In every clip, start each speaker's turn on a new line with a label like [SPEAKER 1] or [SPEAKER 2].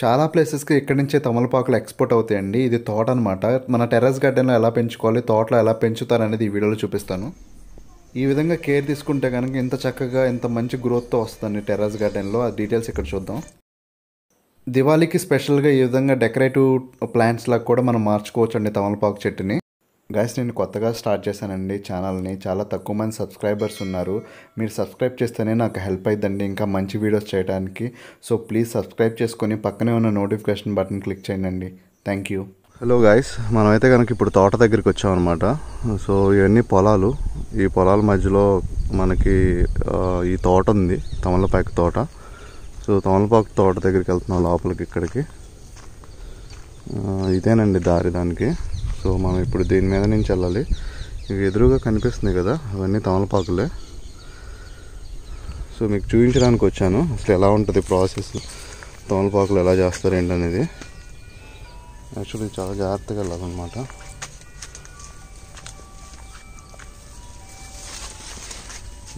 [SPEAKER 1] చాలా ప్లేసెస్కి ఇక్కడి నుంచే తమలపాకులు ఎక్స్పోర్ట్ అవుతాయండి. ఇది తోట అనమాట మన టెర్రస్ గార్డెన్లో ఎలా పెంచుకోవాలి తోటలో ఎలా పెంచుతారు అనేది ఈ వీడియోలో చూపిస్తాను. ఈ విధంగా కేర్ తీసుకుంటే కనుక ఇంత చక్కగా ఇంత మంచి గ్రోత్తో వస్తుంది టెర్రస్ గార్డెన్లో ఆ డీటెయిల్స్ ఇక్కడ చూద్దాం. దివాళీకి స్పెషల్గా ఈ విధంగా డెకరేటివ్ ప్లాంట్స్ లాగా కూడా మనం మార్చుకోవచ్చు అండి తమలపాకు చెట్టుని. గాయస్ నేను కొత్తగా స్టార్ట్ చేశానండి ఛానల్ని. చాలా తక్కువ మంది సబ్స్క్రైబర్స్ ఉన్నారు. మీరు సబ్స్క్రైబ్ చేస్తేనే నాకు హెల్ప్ అవుతుందండి ఇంకా మంచి వీడియోస్ చేయడానికి సో ప్లీజ్ సబ్స్క్రైబ్ చేసుకొని పక్కనే ఉన్న నోటిఫికేషన్ బటన్ క్లిక్ చేయండి థ్యాంక్ యూ హలో గాయస్ మనమైతే కనుక ఇప్పుడు తోట దగ్గరికి వచ్చామన్నమాట. సో ఇవన్నీ పొలాలు. ఈ పొలాల మధ్యలో మనకి ఈ తోట ఉంది. తమలపాకు తోట. సో తమలపాకు తోట దగ్గరికి వెళ్తున్నాం లోపలికి ఇక్కడికి. ఇదేనండి దారి దానికి. సో మనం ఇప్పుడు దీని మీద నుంచి వెళ్ళాలి? ఇవి ఎదురుగా కనిపిస్తుంది కదా అవన్నీ తమలపాకులే. సో మీకు చూపించడానికి వచ్చాను అసలు ఎలా ఉంటుంది ప్రాసెస్ తమలపాకులు ఎలా చేస్తారు ఏంటనేది. యాక్చువల్లీ చాలా జాగ్రత్తగా వెళ్ళాలన్నమాట.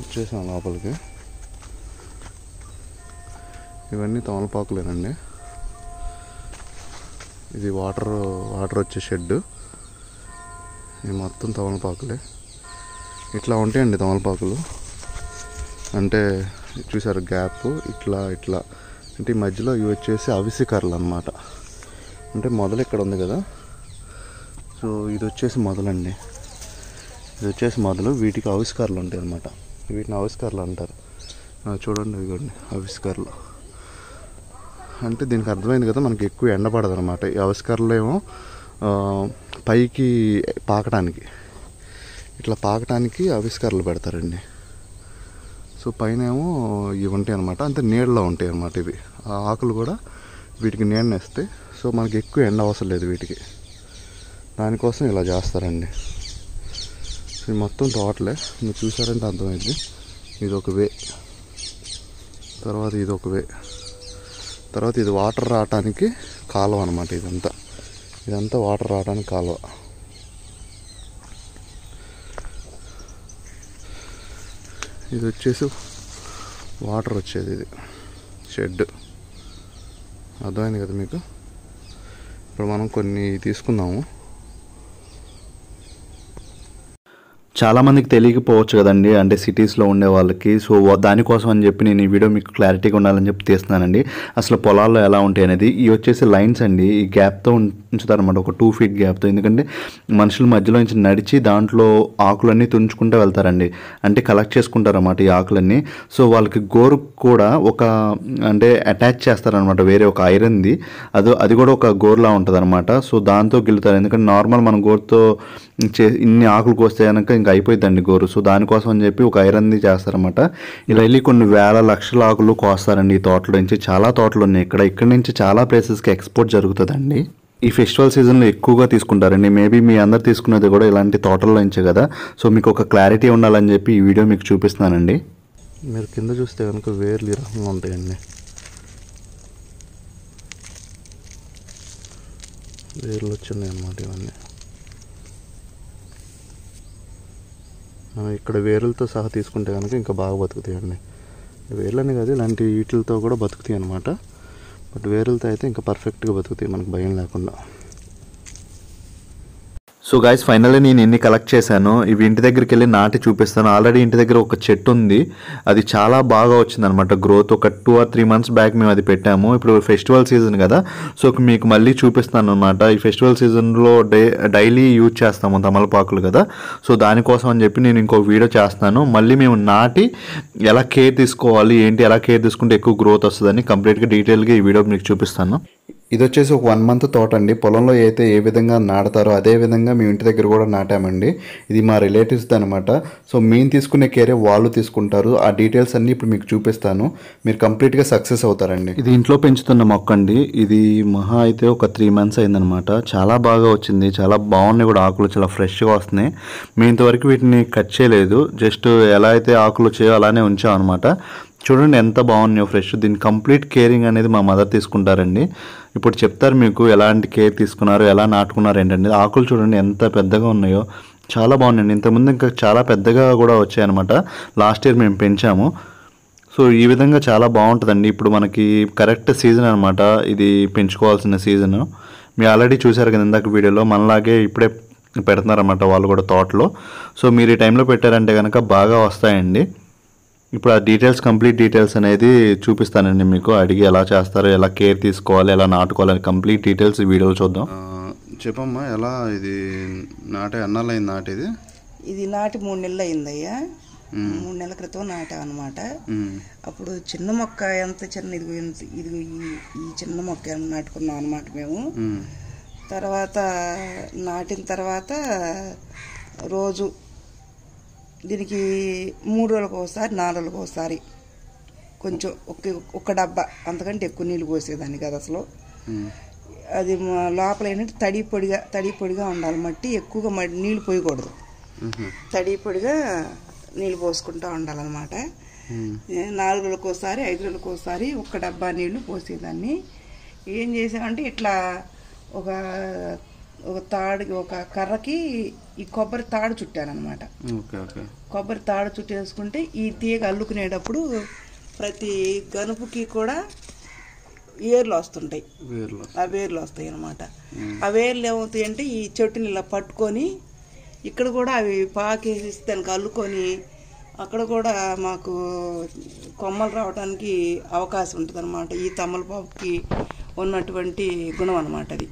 [SPEAKER 1] వచ్చేసాం లోపలికి. ఇవన్నీ తమలపాకులేనండి. ఇది వాటర్ వాటర్ వచ్చే షెడ్ ఇది మొత్తం తమలపాకులే. ఇట్లా ఉంటాయండి తమలపాకులు. అంటే చూసారు గ్యాప్ ఇట్లా ఇట్లా. అంటే ఈ మధ్యలో ఇవి వచ్చేసి అవిసికర్రలు అనమాట అంటే మొదలు ఇక్కడ ఉంది కదా. సో ఇది వచ్చేసి మొదలండి. ఇది వచ్చేసి మొదలు. వీటికి ఆవిష్కారాలు ఉంటాయి అనమాట వీటిని ఆవిష్కారాలు అంటారు. చూడండి ఇదిగోండి ఆవిష్కారాలు అంటే దీనికి అర్థమైంది కదా మనకి ఎక్కువ ఎండ పడదు అనమాట ఈ ఆవిష్కారాలు ఏమో పైకి పాకటానికి. ఇట్లా పాకటానికి ఆవిష్కారాలు పెడతారండి. సో పైన ఏమో ఇవి ఉంటాయి అనమాట అంతే నీడలో ఉంటాయి అనమాట ఇవి. ఆ ఆకులు కూడా వీటికి నీడనేస్తాయి సో మనకి ఎక్కువ ఎండ అవసరం లేదు వీటికి. దానికోసం ఇలా చేస్తారండి. సో ఇది మొత్తం తోటలే. మీరు చూసారంటే అర్థమైంది. ఇది ఒక వే. తర్వాత ఇది ఒక వే. తర్వాత ఇది వాటర్ రావటానికి కాలం అనమాట ఇదంతా. ఇదంతా వాటర్ రావడానికి కాలువ. ఇది వచ్చేసి వాటర్ వచ్చేది ఇది. షెడ్. అర్థమైంది కదా మీకు? ఇప్పుడు మనం కొన్ని తీసుకుందాము.
[SPEAKER 2] చాలా మందికి తెలియకపోవచ్చు కదండి. అంటే సిటీస్లో ఉండే వాళ్ళకి. సో దానికోసం అని చెప్పి నేను ఈ వీడియో మీకు క్లారిటీగా ఉండాలని చెప్పి తీస్తున్నానండి. అసలు పొలాల్లో ఎలా ఉంటాయి అనేది. ఇవి వచ్చేసి లైన్స్ అండి. ఈ గ్యాప్తో ఉంచుతారనమాట ఒక టూ ఫీట్ గ్యాప్తో ఎందుకంటే మనుషుల మధ్యలో నుంచి నడిచి దాంట్లో ఆకులన్నీ తుంచుకుంటూ వెళ్తారండి. అంటే కలెక్ట్ చేసుకుంటారన్నమాట ఈ ఆకులన్నీ. సో వాళ్ళకి గోరు కూడా ఒక అంటే అటాచ్ చేస్తారనమాట వేరే ఒక ఐరన్ది. అది అది కూడా ఒక గోర్లా ఉంటుంది అనమాట సో దాంతో గెలుతారు ఎందుకంటే నార్మల్ మన గోరుతో చే ఇన్ని ఆకులు కోస్తే కనుక ఇంకా అయిపోయిందండి గోరు. సో దానికోసం అని చెప్పి ఒక ఐరన్ది చేస్తారనమాట ఇలా వెళ్ళి కొన్ని వేల లక్షల ఆకులు కోస్తారండి ఈ తోటలో నుంచి. చాలా తోటలు ఉన్నాయి. ఇక్కడ ఇక్కడ నుంచి చాలా ప్లేసెస్కి ఎక్స్పోర్ట్ జరుగుతుందండి. ఈ ఫెస్టివల్ సీజన్లో ఎక్కువగా తీసుకుంటారండి. మేబీ మీ అందరు తీసుకునేది కూడా ఇలాంటి తోటల్లో నుంచే కదా. సో మీకు ఒక క్లారిటీ ఉండాలని చెప్పి ఈ వీడియో మీకు చూపిస్తున్నానండి.
[SPEAKER 1] మీరు కింద చూస్తే కనుక వేర్లు రకంగా ఉంటాయండి. వేర్లు వచ్చినాయి అన్నమాట ఇవన్నీ. ఇక్కడ వేర్లతో సహా తీసుకుంటే కనుక ఇంకా బాగా బతుకుతాయండి వేర్లని కాదు ఇలాంటి వీటిలతో కూడా బతుకుతాయి అనమాట బట్ వేర్లతో అయితే ఇంకా పర్ఫెక్ట్గా బతుకుతాయి మనకు భయం లేకుండా.
[SPEAKER 2] సో గైస్ ఫైనల్లీ నేను ఎన్ని కలెక్ట్ చేశాను ఇవి ఇంటి దగ్గరికి వెళ్ళి నాటి చూపిస్తాను. ఆల్రెడీ ఇంటి దగ్గర ఒక చెట్టు ఉంది. అది చాలా బాగా వచ్చిందనమాట గ్రోత్ ఒక two or three months back మేము అది పెట్టాము. ఇప్పుడు ఫెస్టివల్ సీజన్ కదా. సో మీకు మళ్ళీ చూపిస్తాను అనమాట ఈ ఫెస్టివల్ సీజన్లో డై డైలీ యూజ్ చేస్తాము తమలపాకులు కదా. సో దానికోసం అని చెప్పి నేను ఇంకో వీడియో చేస్తాను. మళ్ళీ మేము నాటి ఎలా కేర్ తీసుకోవాలి ఏంటి ఎలా కేర్ తీసుకుంటే ఎక్కువ గ్రోత్ వస్తుందని కంప్లీట్గా డీటెయిల్గా ఈ వీడియో మీకు చూపిస్తాను.
[SPEAKER 1] ఇది వచ్చేసి ఒక వన్ మంత్ తోట అండి పొలంలో అయితే ఏ విధంగా నాటుతారో అదే విధంగా మేము ఇంటి దగ్గర కూడా నాటామండి. ఇది మా రిలేటివ్స్ది అనమాట సో మేము తీసుకునే కేరే వాళ్ళు తీసుకుంటారు. ఆ డీటెయిల్స్ అన్నీ ఇప్పుడు మీకు చూపిస్తాను. మీరు కంప్లీట్గా సక్సెస్ అవుతారండి.
[SPEAKER 2] ఇది ఇంట్లో పెంచుతున్న మొక్క అండి ఇది మహా అయితే ఒక త్రీ మంత్స్ అయిందనమాట చాలా బాగా వచ్చింది. చాలా బాగున్నాయి కూడా ఆకులు. చాలా ఫ్రెష్గా వస్తున్నాయి. మేము ఇంతవరకు వీటిని కట్ చేయలేదు. జస్ట్ ఎలా అయితే ఆకులు వచ్చాయో అలానే ఉంచాం అనమాట చూడండి ఎంత బాగున్నాయో ఫ్రెష్. దీని కంప్లీట్ కేరింగ్ అనేది మా మదర్ తీసుకుంటారండి. ఇప్పుడు చెప్తారు మీకు ఎలాంటి కేర్ తీసుకున్నారు ఎలా నాటుకున్నారు ఏంటంటే ఆకులు చూడండి ఎంత పెద్దగా ఉన్నాయో. చాలా బాగున్నాయండి. ఇంతకుముందు ఇంకా చాలా పెద్దగా కూడా వచ్చాయన్నమాట. లాస్ట్ ఇయర్ మేము పెంచాము. సో సో ఈ విధంగా చాలా బాగుంటుందండి. ఇప్పుడు మనకి కరెక్ట్ సీజన్ అనమాట ఇది పెంచుకోవాల్సిన సీజన్. మీరు ఆల్రెడీ చూశారు కదా ఇందాక వీడియోలో. మనలాగే ఇప్పుడే పెడుతున్నారన్నమాట వాళ్ళు కూడా తోటలో. సో మీరు ఈ టైంలో పెట్టారంటే కనుక బాగా వస్తాయండి. ఇప్పుడు ఆ డీటెయిల్స్ కంప్లీట్ డీటెయిల్స్ అనేది చూపిస్తానండి మీకు. అడిగి ఎలా చేస్తారో ఎలా కేర్ తీసుకోవాలి ఎలా నాటుకోవాలి కంప్లీట్ డీటెయిల్స్ వీడియోలో చూద్దాం.
[SPEAKER 1] చెప్పమ్మా ఎలా ఇది నాటే అన్నాలైంది నాటేది
[SPEAKER 3] ఇది? నాటి మూడు నెలలు అయిందయ్యా. మూడు నెలల క్రితం నాటామన్నమాట.
[SPEAKER 1] ఉమ్,
[SPEAKER 3] అప్పుడు చిన్న మొక్క ఎంత చిన్న ఇదిగో ఇంత ఇదిగో ఈ చిన్న మొక్క నాటుకున్నాం అనమాట మేము. తర్వాత నాటిన తర్వాత రోజు దీనికి మూడు రోజులకు ఒకసారి నాలుగు రోజులకు ఒకసారి. కొంచెం ఒక ఒక డబ్బా. అంతకంటే ఎక్కువ నీళ్ళు పోసేదాన్ని కదా అసలు. అది లోపల ఏంటంటే తడి పొడిగా తడి పొడిగా ఉండాలి. మట్టి ఎక్కువగా నీళ్ళు పోయకూడదు. తడి పొడిగా నీళ్ళు పోసుకుంటూ ఉండాలన్నమాట. నాలుగు రోజులకు ఒకసారి ఐదు రోజులకు ఒకసారి ఒక డబ్బా నీళ్ళు పోసేదాన్ని. ఏం చేసామంటే ఇట్లా ఒక ఒక తాడు ఒక కర్రకి ఈ కొబ్బరి తాడు
[SPEAKER 1] ఓకే ఓకే.
[SPEAKER 3] కొబ్బరి తాడు చుట్టేసుకుంటే ఈ తీగ అల్లుకునేటప్పుడు ప్రతి గనుపుకి కూడా ఏర్లు వస్తుంటాయి.
[SPEAKER 1] వేర్లు
[SPEAKER 3] ఆ వేర్లు వస్తాయి అన్నమాట ఆ వేర్లు ఏమవుతాయి అంటే ఈ చెట్టుని ఇలా పట్టుకొని ఇక్కడ కూడా అవి పాకేసి దానికి అల్లుకొని అక్కడ కూడా మాకు కొమ్మలు రావడానికి అవకాశం ఉంటుంది అనమాట ఈ తమలపాకుకి ఉన్నటువంటి గుణం అనమాట అది.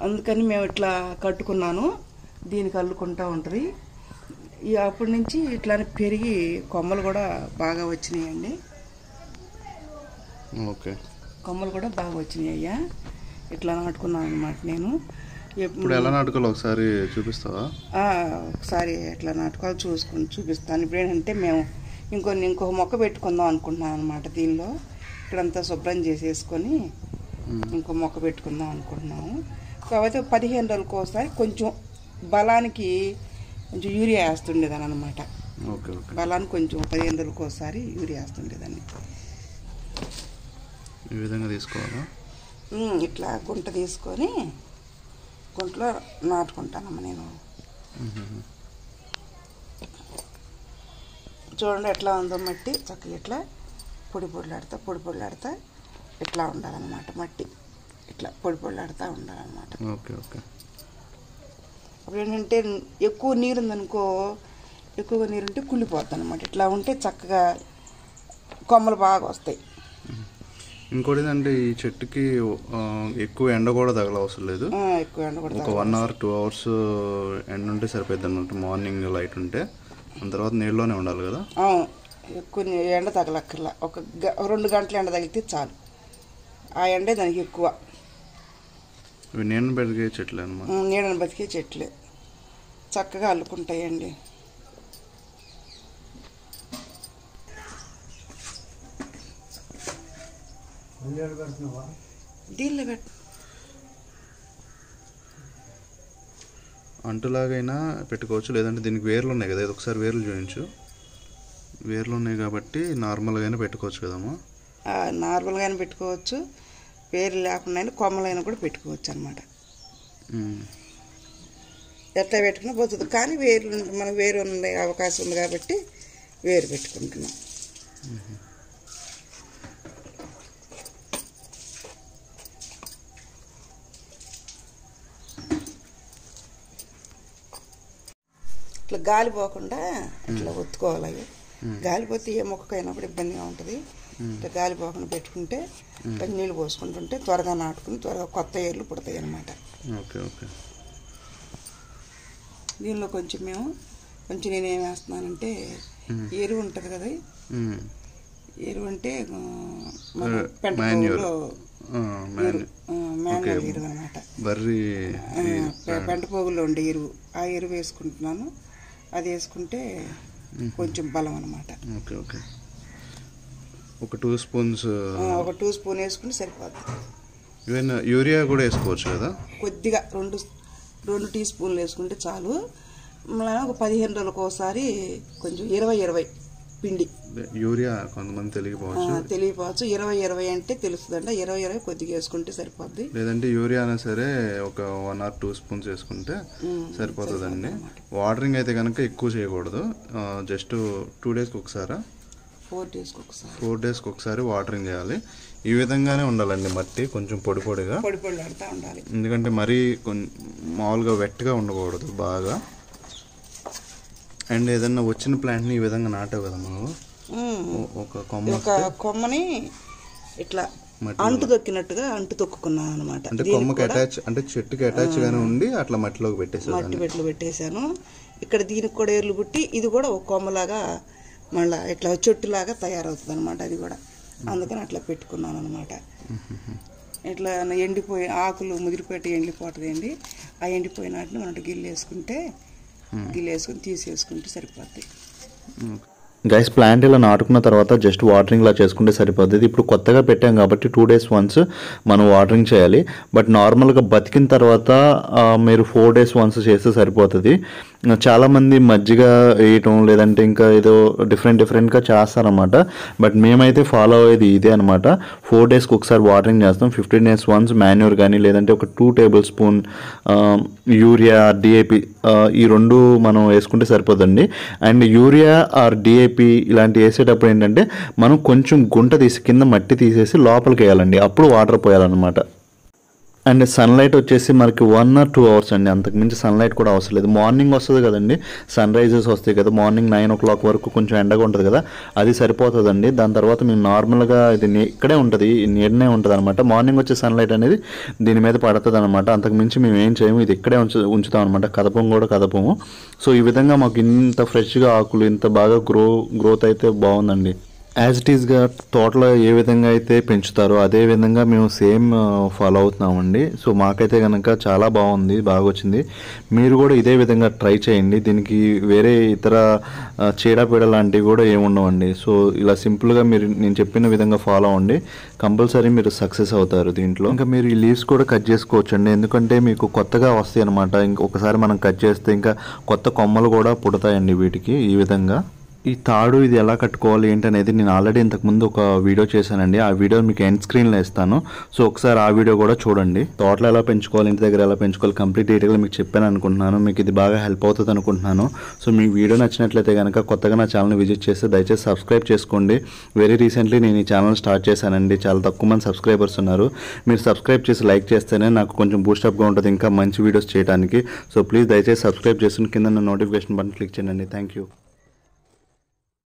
[SPEAKER 3] అందుకని మేము ఇట్లా కట్టుకున్నాను. దీనికి అల్లుకుంటా ఉంటుంది. ఈ అప్పటి నుంచి ఇట్లానే పెరిగి కొమ్మలు కూడా బాగా వచ్చినాయండి.
[SPEAKER 1] ఓకే.
[SPEAKER 3] కొమ్మలు కూడా బాగా వచ్చినాయి అయ్యా. ఇట్లా నాటుకున్నాను అనమాట నేను.
[SPEAKER 1] ఇప్పుడు ఎలా నాటుకోవాలి? ఒకసారి చూపిస్తావా?
[SPEAKER 3] ఒకసారి ఎట్లా నాటుకోవాలి చూసుకొని చూపిస్తాను. ఇప్పుడు ఏంటంటే మేము ఇంకొన్ని ఇంకొక మొక్క పెట్టుకుందాం అనుకుంటున్నాం అనమాట దీనిలో. ఇక్కడంతా శుభ్రం చేసేసుకొని ఇంకో మొక్క పెట్టుకుందాం అనుకుంటున్నాము. కాకపోతే పదిహేను రోజులకు ఒకసారి కొంచెం బలానికి కొంచెం యూరియా వేస్తుండేదాన్ని అనమాట
[SPEAKER 1] ఓకే ఓకే.
[SPEAKER 3] బలానికి కొంచెం పదిహేను రోజులకు ఒకసారి యూరియా వేస్తుండేదాన్ని.
[SPEAKER 1] ఈ విధంగా తీసుకోవాలా?
[SPEAKER 3] ఇట్లా గుంట తీసుకొని గుంటలో నాటుకుంటానమ్మ నేను. చూడండి ఎట్లా ఉందో మట్టి చక్కగా ఇట్లా పొడి పొడిలాడుతా పొడి పొడిలాడుతా ఇట్లా ఉండాలన్నమాట మట్టి. ఇట్లా పొడి పొడిలాడుతూ ఉండాలన్నమాట.
[SPEAKER 1] Okay okay.
[SPEAKER 3] అప్పుడు ఏంటంటే ఎక్కువ నీరు ఉందనుకో ఎక్కువగా నీరు ఉంటే కుళ్ళిపోద్ది అనమాట ఇట్లా ఉంటే చక్కగా కొమ్మలు బాగా వస్తాయి.
[SPEAKER 1] ఇంకోటి ఏంటంటే ఈ చెట్టుకి ఎక్కువ ఎండ కూడా తగలవసరం లేదు.
[SPEAKER 3] ఆ, ఎక్కువ ఎండ కూడా
[SPEAKER 1] ఒక వన్ అవర్ టూ అవర్స్ ఎండ ఉంటే సరిపోద్ది అన్నట్టు మార్నింగ్ లైట్ ఉంటే దాని తర్వాత నీళ్ళలోనే ఉండాలి కదా.
[SPEAKER 3] అవును. ఎక్కువ ఎండ తగలక్కర్లా. ఒక రెండు గంటల ఎండ తగిలితే చాలు. ఆ ఎండే దానికి ఎక్కువ.
[SPEAKER 1] నేను పెరిగే చెట్లు అనమాట
[SPEAKER 3] నీడని బతికే చెట్లే. చక్కగా అల్లుకుంటాయండి. దీనిలో పెట్ట
[SPEAKER 1] అంటులాగైనా పెట్టుకోవచ్చు లేదంటే దీనికి వేర్లు ఉన్నాయి కదా ఇది ఒకసారి వేర్లు చూపించు. వేర్లు ఉన్నాయి కాబట్టి నార్మల్గానే పెట్టుకోవచ్చు కదమ్మా.
[SPEAKER 3] నార్మల్గానే పెట్టుకోవచ్చు. వేరు లేకుండా కొమ్మలైనా కూడా పెట్టుకోవచ్చు అనమాట. ఎట్లా పెట్టుకున్నా పోతుంది. కానీ వేరు మనకు వేరు ఉండే అవకాశం ఉంది కాబట్టి వేరు పెట్టుకుంటున్నాం. ఇట్లా గాలి పోకుండా ఇట్లా ఒత్తుకోవాలి అవి. గాలి పోతే ఏ మొక్కకైనా కూడా ఇబ్బందిగా ఉంటుంది. ఇట్లా గాలి పోకుండా పెట్టుకుంటే నీళ్ళు పోసుకుంటుంటే త్వరగా నాటుకుని త్వరగా కొత్త ఏర్లు పుడతాయి అన్నమాట
[SPEAKER 1] ఓకే ఓకే.
[SPEAKER 3] దీనిలో కొంచెం మేము కొంచెం నేను ఏం వేస్తున్నానంటే ఎరువు ఉంటుంది కదా. ఎరువు అంటే ఆ, మన పెంట
[SPEAKER 1] manure.
[SPEAKER 3] పువ్వులో
[SPEAKER 1] ఆ, మాన్యు-
[SPEAKER 3] మాన్యువల్ ఎరువు అనమాట
[SPEAKER 1] బర్రీ
[SPEAKER 3] పెంట పోగుల్లో ఉండే ఎరువు. ఆ ఎరువు వేసుకుంటున్నాను. అది వేసుకుంటే కొంచెం బలం అనమాట
[SPEAKER 1] ఓకే ఓకే. ఒక టూ స్పూన్స్
[SPEAKER 3] ఒక టూ స్పూన్ వేసుకుంటే సరిపోద్ది.
[SPEAKER 1] ఈవెన్ యూరియా కూడా వేసుకోవచ్చు కదా?
[SPEAKER 3] కొద్దిగా రెండు రెండు టీ స్పూన్లు వేసుకుంటే చాలు. మళ్ళీ ఒక పదిహేను రోజులకు ఒకసారి కొంచెం ఇరవై ఇరవై పిండి.
[SPEAKER 1] యూరియా కొంతమంది తెలియకపోవచ్చు.
[SPEAKER 3] ఆ, తెలియపోవచ్చు ఇరవై ఇరవై అంటే తెలుస్తుందంట. ఇరవై ఇరవై కొద్దిగా వేసుకుంటే సరిపోద్ది.
[SPEAKER 1] లేదంటే యూరియా అయినా సరే ఒక వన్ ఆర్ టూ స్పూన్స్ వేసుకుంటే సరిపోతుందండి. వాటరింగ్ అయితే కనుక ఎక్కువ చేయకూడదు. జస్ట్ టూ డేస్కి ఒకసారా?
[SPEAKER 3] ఫోర్ డేస్కి ఒకసారి.
[SPEAKER 1] వాటరింగ్ చేయాలి. ఈ విధంగానే ఉండాలండి మట్టి కొంచెం పొడి పొడిగా.
[SPEAKER 3] పొడి పొడి ఉండాలి.
[SPEAKER 1] ఎందుకంటే మరీ కొంచెం మామూలుగా వెట్గా ఉండకూడదు బాగా. అండ్ ఏదన్నా వచ్చిన ప్లాంట్ని ఈ విధంగా నాటావు కదా మనం. ఒక కొమ్మ
[SPEAKER 3] ఒక కొమ్మని ఇట్లా అంటు తొక్కినట్టుగా అంటు తొక్కుకున్నాను అనమాట
[SPEAKER 1] అంటే కొమ్మకి అటాచ్ అంటే చెట్టుకి అటాచ్ గానే ఉండి అట్లా మట్టిలోకి పెట్టేసేది
[SPEAKER 3] మట్టి పెట్లు పెట్టేశాను. ఇక్కడ దీనికి కూడా ఏర్లు పుట్టి ఇది కూడా ఒక కొమ్మలాగా మళ్ళా ఇట్లా చెట్టులాగా తయారవుతుంది అనమాట అది కూడా. అందుకని అట్లా పెట్టుకున్నాను అనమాట ఇట్లా ఎండిపోయి ఆకులు ముదిరిపెట్టి ఎండిపోతుందండి ఆ ఎండిపోయిన వాటిని మనం గిల్లు వేసుకుంటే గిల్లు వేసుకుని తీసేసుకుంటే సరిపోద్ది.
[SPEAKER 2] గైస్ ప్లాంట్ ఇలా నాటుకున్న తర్వాత జస్ట్ వాటరింగ్ ఇలా చేసుకుంటే సరిపోతుంది ఇప్పుడు కొత్తగా పెట్టాం కాబట్టి టూ డేస్ వన్స్ మనం వాటరింగ్ చేయాలి. బట్ నార్మల్గా బతికిన తర్వాత మీరు ఫోర్ డేస్ వన్స్ చేస్తే సరిపోతుంది. చాలామంది మజ్జిగ వేయటం లేదంటే ఇంకా ఏదో డిఫరెంట్ డిఫరెంట్గా చేస్తారనమాట బట్ మేమైతే ఫాలో అయ్యేది ఇదే అనమాట ఫోర్ డేస్కి ఒకసారి వాటరింగ్ చేస్తాం. ఫిఫ్టీన్ డేస్ వన్స్ మాన్యూర్ కానీ లేదంటే ఒక two table spoon urea DAP ఈ రెండు మనం వేసుకుంటే సరిపోదండి అండ్ యూరియా ఆర్ డిఏపి ఇలాంటి వేసేటప్పుడు ఏంటంటే మనం కొంచెం గుంట తీసి కింద మట్టి తీసేసి లోపలికి వేయాలండి. అప్పుడు వాటర్ పోయాలన్నమాట. అండ్ సన్లైట్ వచ్చేసి మనకి వన్ ఆర్ టూ అవర్స్ అండి. అంతకుమించి సన్లైట్ కూడా అవసరం లేదు. మార్నింగ్ వస్తుంది కదండి. సన్ రైజెస్ వస్తాయి కదా. మార్నింగ్ నైన్ ఓ క్లాక్ వరకు కొంచెం ఎండగా ఉంటుంది కదా. అది సరిపోతుందండి. దాని తర్వాత మేము నార్మల్గా ఇది ఇక్కడే ఉంటుంది. నీడనే ఉంటుంది అనమాట మార్నింగ్ వచ్చే సన్లైట్ అనేది దీని మీద పడుతుంది అనమాట అంతకుమించి మేము ఏం చేయము. ఇది ఇక్కడే ఉంచు ఉంచుతాం అనమాట కదపం కూడా కదపము. సో ఈ విధంగా మాకు ఇంత ఫ్రెష్గా ఆకులు ఇంత బాగా గ్రో గ్రోత్ అయితే బాగుందండి. యాజ్ ఇట్ ఈస్గా తోటలో ఏ విధంగా అయితే పెంచుతారో అదే విధంగా మేము సేమ్ ఫాలో అవుతున్నామండి. సో మాకైతే కనుక చాలా బాగుంది బాగా వచ్చింది మీరు కూడా ఇదే విధంగా ట్రై చేయండి. దీనికి వేరే ఇతర చీడపీడ లాంటివి కూడా ఏముండవండి సో ఇలా సింపుల్గా మీరు నేను చెప్పిన విధంగా ఫాలో అవ్వండి. కంపల్సరీ మీరు సక్సెస్ అవుతారు దీంట్లో. ఇంకా మీరు ఈ లీవ్స్ కూడా కట్ చేసుకోవచ్చు అండి ఎందుకంటే మీకు కొత్తగా వస్తాయి అనమాట ఇంకొకసారి మనం కట్ చేస్తే ఇంకా కొత్త కొమ్మలు కూడా పుడతాయండి వీటికి ఈ విధంగా. ఈ తాడు ఇది ఎలా కట్టుకోవాలి ఏంటనేది నేను ఆల్రెడీ ఇంతకుముందు ఒక వీడియో చేశానండి. ఆ వీడియో మీకు ఎండ్ స్క్రీన్లో ఇస్తాను సో ఒకసారి ఆ వీడియో కూడా చూడండి. తోటలో ఎలా పెంచుకోవాలి ఇంటి దగ్గర ఎలా పెంచుకోవాలి కంప్లీట్ డీటెయిల్గా మీకు చెప్పాను అనుకుంటున్నాను. మీకు ఇది బాగా హెల్ప్ అవుతుంది అనుకుంటున్నాను. సో మీ వీడియో నచ్చినట్లయితే కనుక కొత్తగా నా ఛానల్ విజిట్ చేస్తే దయచేసి సబ్స్క్రైబ్ చేసుకోండి. వెరీ రీసెంట్లీ నేను ఈ ఛానల్ స్టార్ట్ చేశానండి. చాలా తక్కువ మంది సబ్స్క్రైబర్స్ ఉన్నారు. మీరు సబ్స్క్రైబ్ చేసి లైక్ చేస్తేనే నాకు కొంచెం బూస్టప్గా ఉంటుంది ఇంకా మంచి వీడియోస్ చేయడానికి సో ప్లీజ్ దయచేసి సబ్స్క్రైబ్ చేసుకుని కింద నోటిఫికేషన్ బటన్ క్లిక్ చేయండి. Thank you